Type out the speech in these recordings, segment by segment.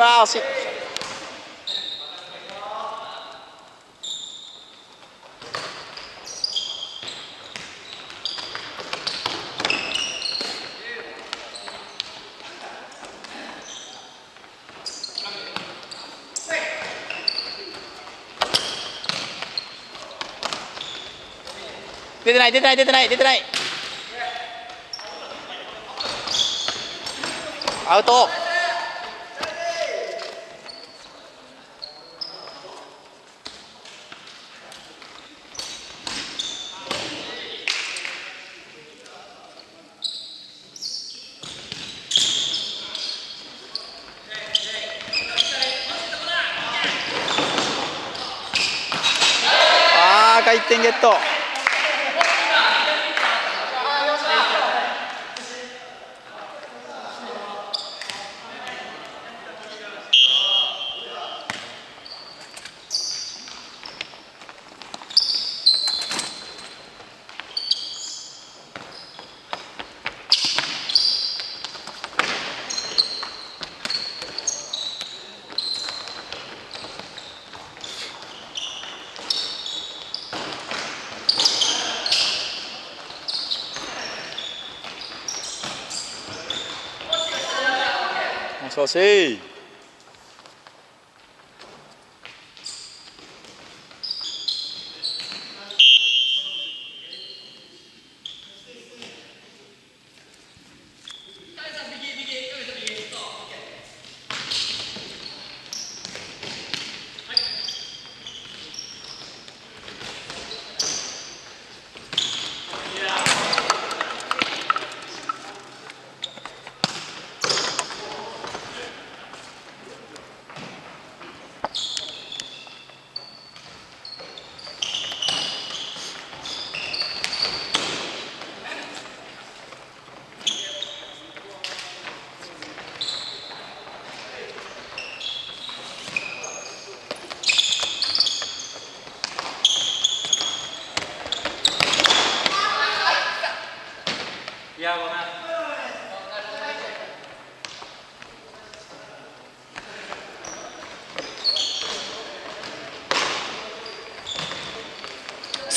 わ惜しい。出てない出てない出てない出てない。アウト。1点ゲット。もし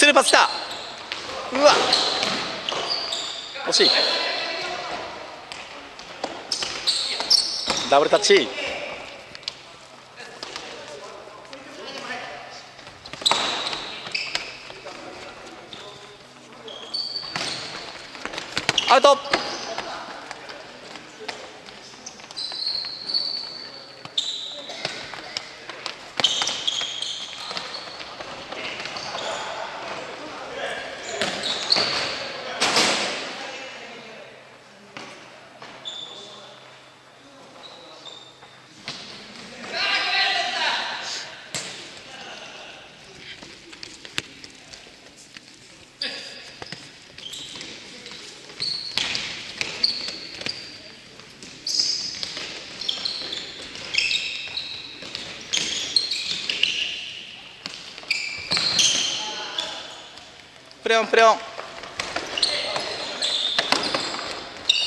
スルーパス来た。うわ。惜しい。ダブルタッチ。アウト。レオンプレオン。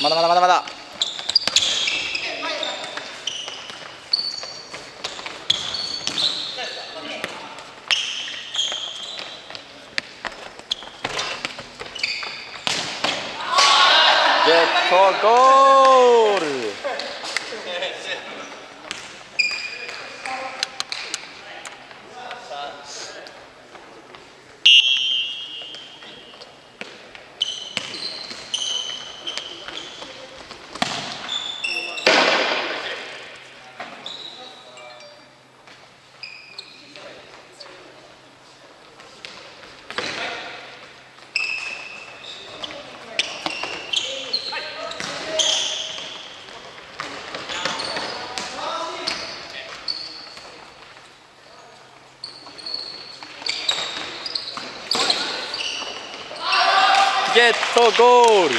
まだまだまだまだ。ゲットゴール。ゲットゴール。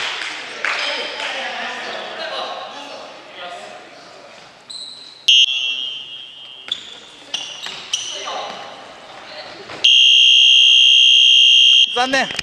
残念。